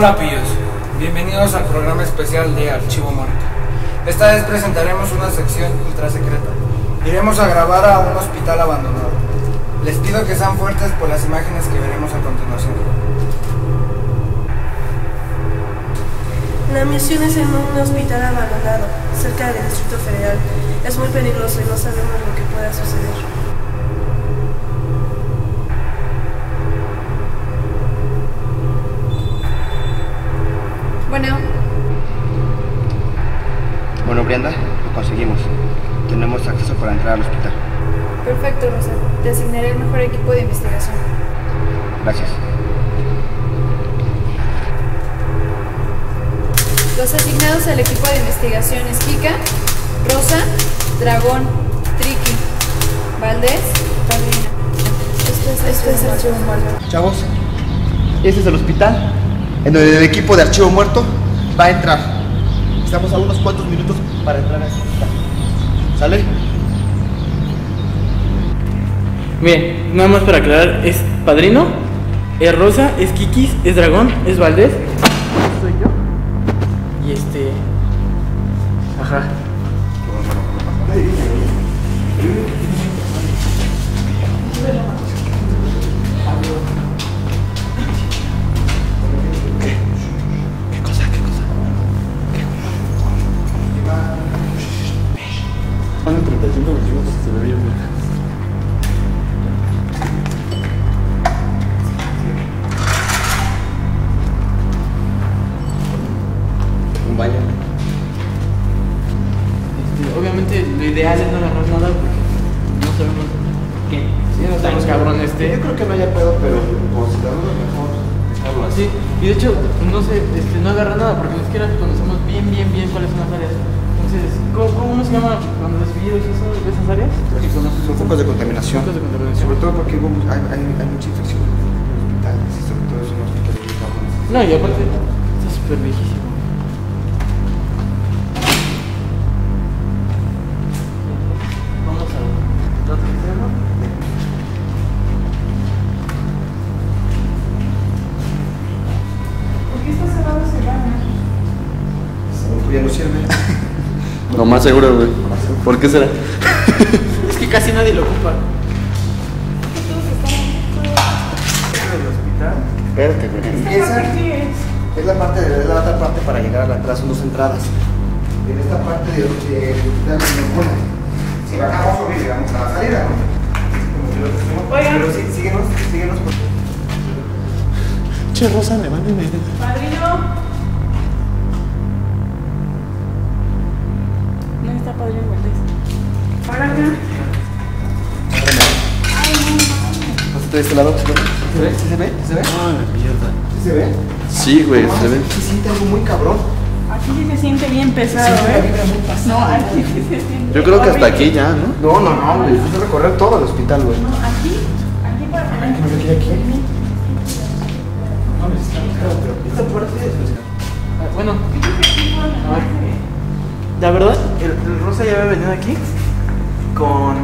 Hola pillos, bienvenidos al programa especial de Archivo Muerto. Esta vez presentaremos una sección ultra secreta. Iremos a grabar a un hospital abandonado. Les pido que sean fuertes por las imágenes que veremos a continuación. La misión es en un hospital abandonado, cerca del Distrito Federal. Es muy peligroso y no sabemos lo que pueda suceder. Bueno, Bueno, Brianda, lo conseguimos. Tenemos acceso para entrar al hospital. perfecto, Rosa. Te asignaré el mejor equipo de investigación. Gracias. Los asignados al equipo de investigación es Kika, Rosa, Dragón, Triki, Valdés, Padrina. Esto es, esto es. Chavos, este es el hospital en donde el equipo de archivo muerto va a entrar. Estamos a unos cuantos minutos para entrar a hospital. ¿Sale? Bien, nada más para aclarar, es Padrino, es Rosa, es Kikis, es Dragón, es Valdés, soy yo. Y este... Ajá. Lo ideal es no agarrar nada porque no sabemos qué tan cabrón este. Yo creo que no haya pedo, pero consideramos mejor dejarlo así. Sí, y de hecho, no sé, este, no agarra nada porque ni siquiera conocemos bien, bien, bien cuáles son las áreas. Entonces, ¿cómo, cómo se llama cuando los esas áreas? Sí, son, son focos de contaminación. Focos de contaminación. Sobre todo porque hay, hay, hay mucha infección en los hospitales y sobre todo es un hospital de. No, y aparte, está súper viejísimo. Más seguro, güey. ¿Por qué será? Es que casi nadie lo ocupa. Espérate, güey. Esa es la parte de la otra parte para llegar a la entrada, son dos entradas. En esta parte de de- de ninguna. Si bajamos o llegamos a la salida, ¿no? Como que lo hacemos. Oigan. Pero sí, síguenos, síguenos. por- Che, Rosa, levántame. Padrino. ¿Dónde está Padrino Valdés? Para acá. Pásate de este lado. ¿Se ve? ¿Sí se ve? ¿Sí se ve? Ay, mierda. ¿Sí se ve? Sí, güey, se ve. Se siente algo muy cabrón. Aquí sí se siente bien pesado, ¿eh? No, aquí sí se siente. Yo creo que hasta aquí ya, ¿no? No, no, no, güey. Es recorrer todo el hospital, güey. No, aquí, aquí para acá. Aquí, aquí, aquí. No, está pero esta parte es- Ah, Bueno. La verdad, el, el Rosa ya había venido aquí con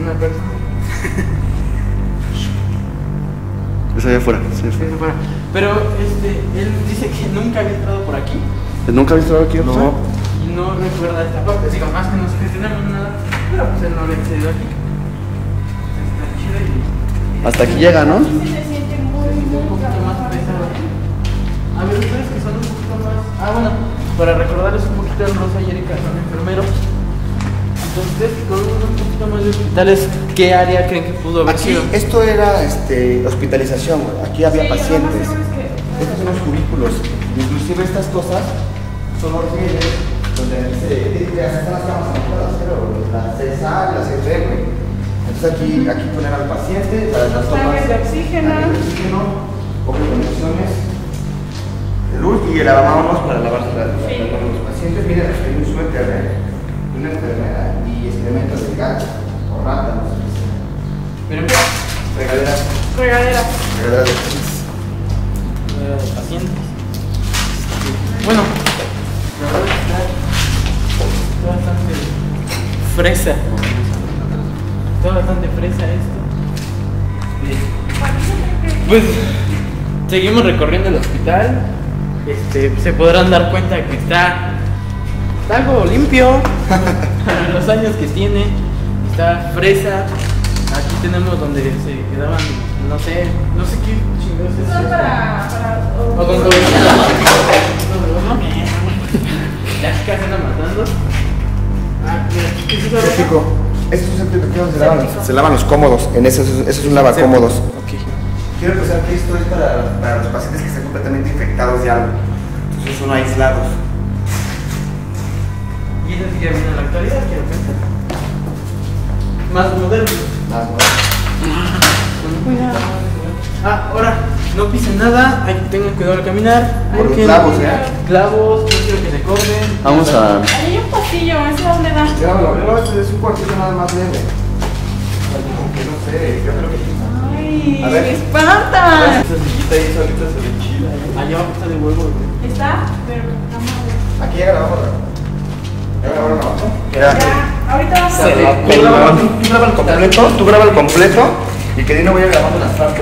una persona. Es allá afuera. se fuera. Pero este, él dice que nunca había entrado por aquí ¿Nunca has visto aquí? No. Rosa? y no recuerda esta parte. Digo, más que no gestionamos nada, pero pues él no había accedido aquí. Está chido y. Hasta aquí llega, ¿no? Rosa y Erika son enfermeros. Entonces, conocen un poquito más de hospitales, ¿qué área creen que pudo haber Aquí, sido? esto era este, hospitalización, aquí había Sí, pacientes. es que- Estos son los cubículos. Inclusive estas cosas son los rieles donde se ya están las camas la CESA, la CFE, güey. Entonces aquí, aquí poner al paciente para las tomas de oxígeno. oxígeno, luz y el lavamanos para lavarse las manos a los pacientes. Miren, aquí hay un suéter, ¿eh? una enfermera y excrementos de gato o rata, no sé qué sea. Pero, Regaderas, Regadera. regaderas de pacientes. eh, pacientes. Bueno, la verdad está, está bastante fresa. Está bastante fresa esto. Este, Pues seguimos recorriendo el hospital. Este, se podrán dar cuenta que está, algo limpio para los años que tiene. Está fresa. Aquí tenemos donde se quedaban, no sé, no sé qué chingados es. esto. O donde Ya casi andan matando. Ah, mira, ¿qué es eso? Se lavan, se lavan los cómodos. En ese, ese es un lavacómodos. Quiero empezar que esto es para, para los pacientes que están completamente infectados de algo. Entonces son aislados. Y eso sí que viene en la actualidad, quiero pensar. Más moderno. Más moderno. Con cuidado. Ah, ahora, no pisen nada, hay- tengan cuidado al caminar. Porque- clavos, ¿eh? Clavos, no quiero que se corten. Vamos a. Ahí hay un pasillo, ¿ese dónde da? Ya, no, no, este es un cuartito nada más leve. Como que no sé, yo creo que. Ay, A ver. me espanta. Esa sillita ahí solita se ve chida. Allá abajo está de huevo, güey. Está, pero no mames. Aquí ya grabamos la. ¿Ya grabaron abajo? Ya. Ya, ahorita vamos a Tú graba, tú graba el completo, tú graba el completo y que Dino vaya grabando las partes.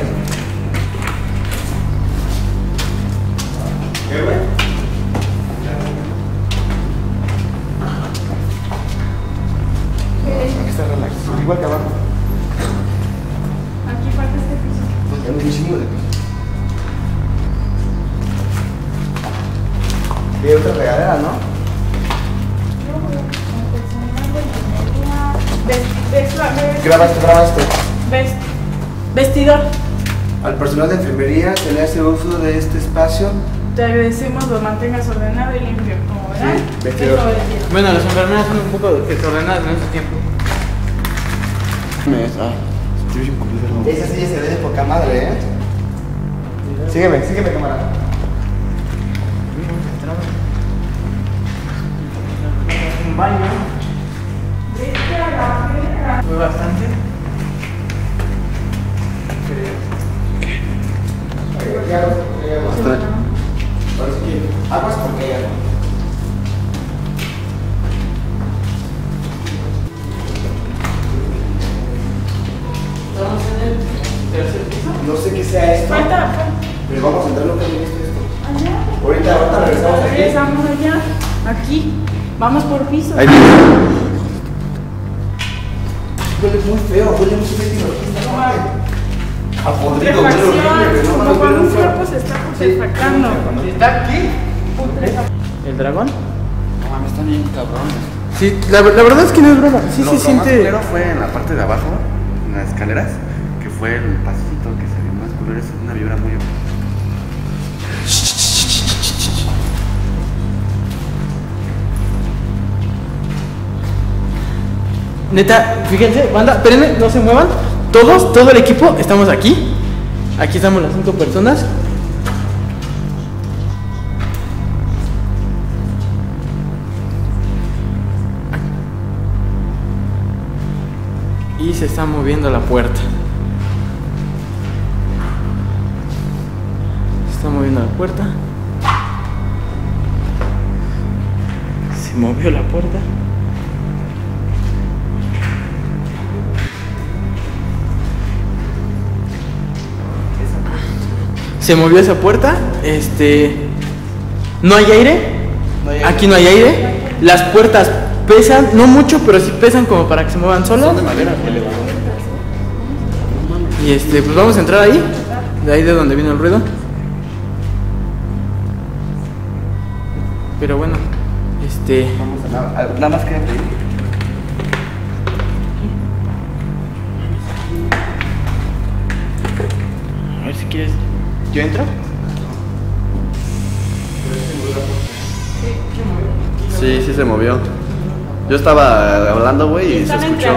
Graba esto, graba esto. ves. Vestidor. Al personal de enfermería se le hace uso de este espacio. Te agradecemos lo mantengas ordenado y limpio, como verán. Sí, vestidor. Bueno, las enfermeras son un poco desordenadas en este tiempo. Ah. Esa silla se ve de poca madre, ¿eh? Sígueme, sígueme, cámara. No sé qué sea esto, Falta, falta. pero vamos a entrar nunca en esto. esto. Allá. Ahorita, ahorita regresamos aquí. Regresamos allá. Aquí. Vamos por piso. Ahí viene. Huele muy feo, huele muy esta parte. A podrido, huele horrible, no Como mames, cuando un feo. cuerpo se está putrefactando. Si está aquí, ¿El dragón? No mames, están bien cabrones. Sí, la, la verdad es que no es broma. Sí lo, se lo más siente. culero fue en la parte de abajo, en las escaleras, que fue el pasito que culero. Es una vibra muy. Neta, fíjense, banda, espérenme, no se muevan. Todos, todo el equipo, estamos aquí. Aquí estamos las cinco personas. Y se está moviendo la puerta. Moviendo la puerta. Se movió la puerta. Se movió esa puerta. Este. No hay aire. Aquí no hay aire. Las puertas pesan, no mucho, pero sí pesan como para que se muevan solas. Y este, pues vamos a entrar ahí. De ahí de donde vino el ruido. Pero bueno, este. vamos a nada, nada más que. A ver si quieres. ¿Yo entro? Sí, sí se movió. Yo estaba hablando, güey, y se escuchó.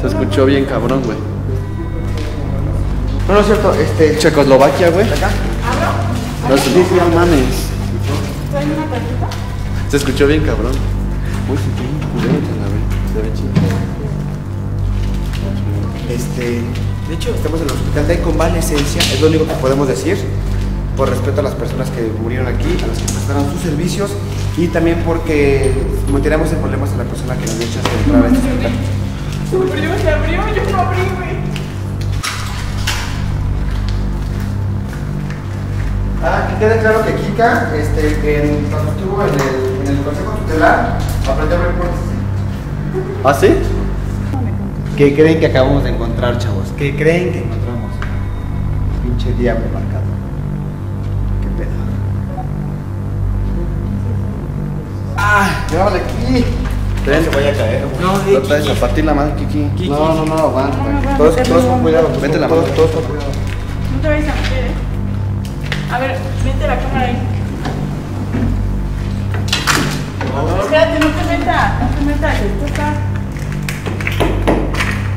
Se escuchó bien cabrón, güey. No, no es cierto, este. Checoslovaquia, güey. ¿Acá? No, sí, sí, no mames. Se escuchó bien cabrón. Uy, se ve bien culero. Se ve chido. Este, de hecho, estamos en el hospital de convalecencia, es lo único que podemos decir, por respeto a las personas que murieron aquí, a las que prestaron sus servicios y también porque meteremos en problemas a la persona que nos echa de entrar a este hospital. Se abrió, se abrió, yo no abrí, güey. Ah, quede claro que Kika, este, que en- cuando estuvo en el, en el consejo tutelar, aprendió a abrir puertas. ¿Ah, sí? ¿Qué creen que acabamos de encontrar, chavos? ¿Qué creen que encontramos? Pinche diablo marcado. ¿Qué pedo? ¡Ah! ¡Llévale aquí! Ven, se vaya a caer. No, No traes a partir la madre, Kiki. Kiki. No, no, no, aguanta. No, no, no, todos, con cuidado. no. Vente la mano. Todos, todos con cuidado. No te vayas a meter, ¿eh? A ver, mete la cámara ahí. Espérate, no te metas, no te metas, esto está...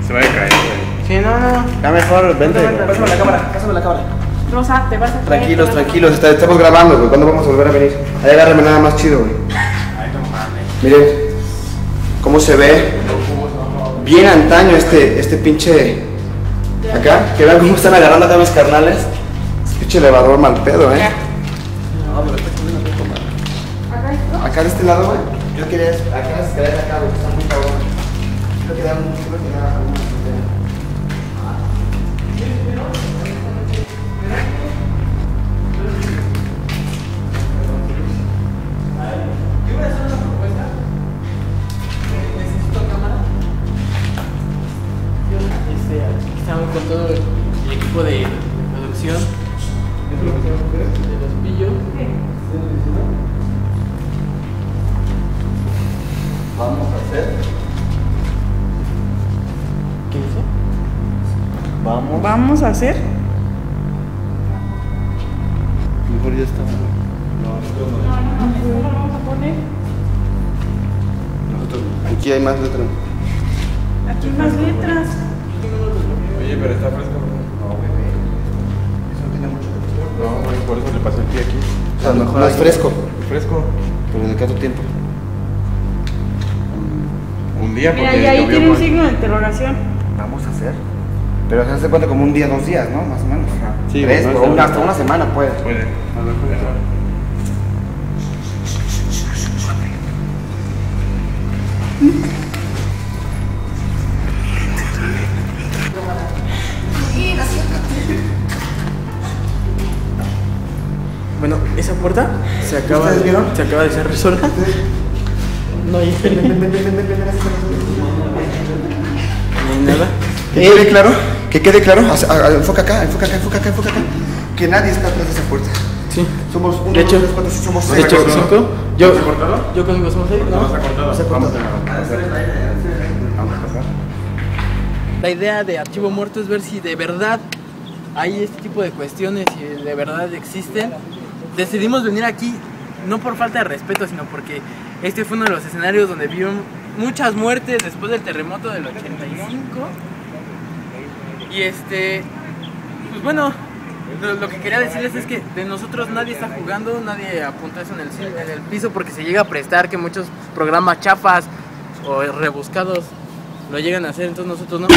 Se va a caer, güey. Sí, no, no. Ya mejor, vente. Pásame Pásame la cámara, pásame la cámara. Rosa, te vas a caer, Tranquilos, te vas a- tranquilos, está- estamos grabando, güey. ¿Cuándo vamos a volver a venir? Ahí agárrame nada más chido, güey. Miren cómo se ve bien antaño este, este pinche acá. Que vean cómo están agarrando acá mis carnales. Pinche elevador mal pedo, eh. No, pero está comiendo rico, man. Acá de este lado, güey. Yo quería acá las escaleras acá, güey. Están muy cabrones. Creo que dan un a hacer... Mejor ya está. No, no, no, ¿cómo lo vamos a poner? Nosotros, aquí hay más letras. Aquí hay más letras. Oye, pero está fresco. No, bebé. Eso no tiene mucho No, por eso le pasé el pie aquí. O sea, mejor más fresco, Fresco. pero el caso tiempo. Un día porque Mira, y ahí tiene un signo de interrogación. Vamos a hacer. Pero se hace cuenta como un día, dos días, ¿no? Más o menos. Sí, Tres, bueno, una- hasta una semana puede. Puede. Bueno, esa puerta se acaba, ¿Ustedes vieron? se acaba de cerrar sola. No hay, nada. Quede claro, que quede claro, enfoca acá, enfoca acá, enfoca acá, enfoca acá, que nadie está atrás de esa puerta. Sí. Somos uno, De dos, hecho- tres, cuatro, sí, somos De seis. hecho, cortado? cinco. Yo, yo conmigo somos seis, ¿no? No, hacer. Vamos a pasar. La idea de Archivo Muerto es ver si de verdad hay este tipo de cuestiones y de verdad existen. Decidimos venir aquí no por falta de respeto, sino porque este fue uno de los escenarios donde vieron muchas muertes después del terremoto del 85. Y este, pues bueno, lo, que quería decirles es que de nosotros nadie está jugando, nadie apunta eso en el, en el piso porque se llega a prestar que muchos programas chafas o rebuscados lo llegan a hacer, entonces nosotros no.